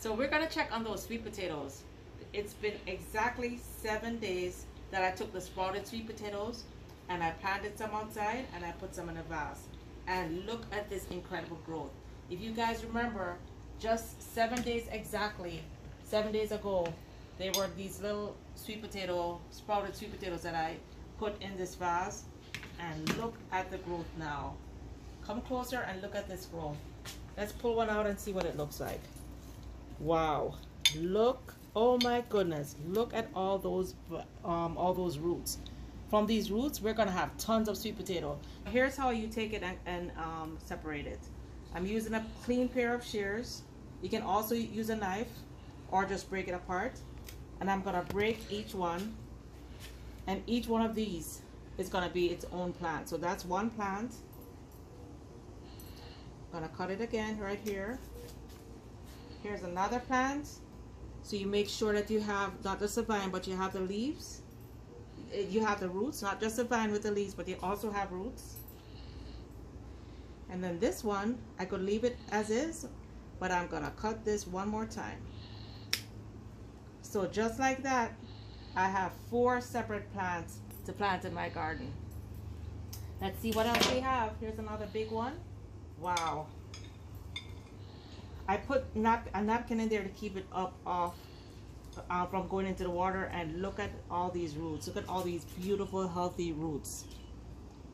So we're gonna check on those sweet potatoes. It's been exactly seven days that I took the sprouted sweet potatoes and I planted some outside and I put some in a vase. And look at this incredible growth. If you guys remember, just seven days exactly, seven days ago, they were these little sweet potato, sprouted sweet potatoes that I put in this vase. And look at the growth now. Come closer and look at this growth. Let's pull one out and see what it looks like. Wow. Look, oh my goodness. Look at all those um, all those roots. From these roots, we're gonna have tons of sweet potato. Here's how you take it and, and um, separate it. I'm using a clean pair of shears. You can also use a knife or just break it apart. And I'm gonna break each one. And each one of these is gonna be its own plant. So that's one plant. I'm gonna cut it again right here. Here's another plant. So you make sure that you have not just the vine, but you have the leaves. Eh, you have the roots, not just the vine with the leaves, but you also have roots. And then this one, I could leave it as is, but I'm gonna cut this one more time. So just like that, I have four separate plants to plant in my garden. Let's see what else we have. Here's another big one. Wow. I put nap a napkin in there to keep it up off uh, from going into the water and look at all these roots. Look at all these beautiful healthy roots.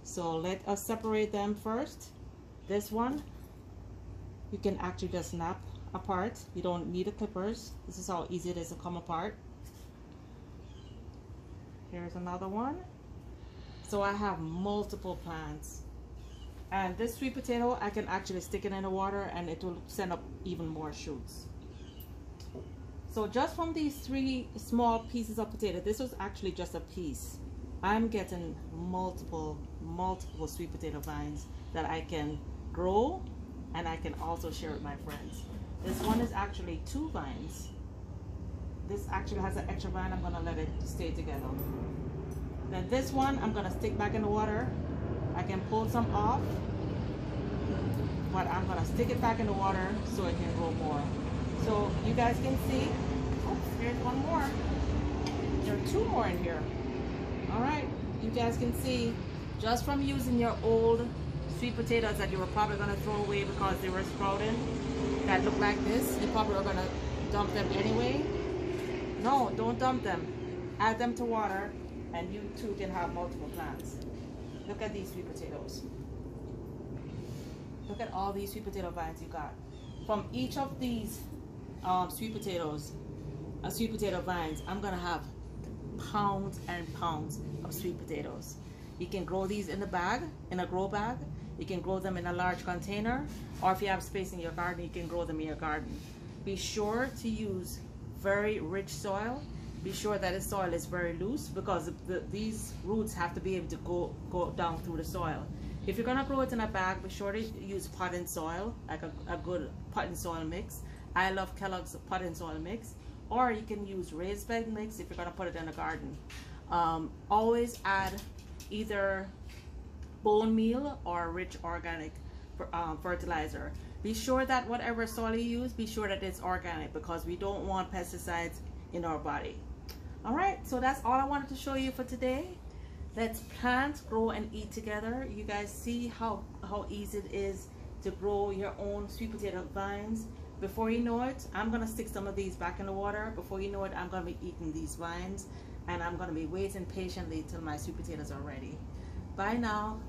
So let us separate them first. This one, you can actually just snap apart. You don't need the clippers. This is how easy it is to come apart. Here's another one. So I have multiple plants. And this sweet potato, I can actually stick it in the water and it will send up even more shoots. So just from these three small pieces of potato, this was actually just a piece. I'm getting multiple, multiple sweet potato vines that I can grow and I can also share with my friends. This one is actually two vines. This actually has an extra vine. I'm gonna let it stay together. Then this one, I'm gonna stick back in the water I can pull some off, but I'm gonna stick it back in the water so it can grow more. So you guys can see, oops, here's one more. There are two more in here. All right, you guys can see, just from using your old sweet potatoes that you were probably gonna throw away because they were sprouting, that look like this, you probably are gonna dump them anyway. No, don't dump them. Add them to water and you too can have multiple plants. Look at these sweet potatoes. Look at all these sweet potato vines you got. From each of these um, sweet potatoes, uh, sweet potato vines, I'm gonna have pounds and pounds of sweet potatoes. You can grow these in the bag, in a grow bag. You can grow them in a large container, or if you have space in your garden, you can grow them in your garden. Be sure to use very rich soil be sure that the soil is very loose because the, these roots have to be able to go, go down through the soil. If you're gonna grow it in a bag, be sure to use potting soil, like a, a good potting soil mix. I love Kellogg's potting soil mix. Or you can use raised bed mix if you're gonna put it in a garden. Um, always add either bone meal or rich organic um, fertilizer. Be sure that whatever soil you use, be sure that it's organic because we don't want pesticides in our body. All right so that's all i wanted to show you for today. Let's plant grow and eat together. You guys see how how easy it is to grow your own sweet potato vines. Before you know it i'm gonna stick some of these back in the water. Before you know it i'm gonna be eating these vines and i'm gonna be waiting patiently till my sweet potatoes are ready. Bye now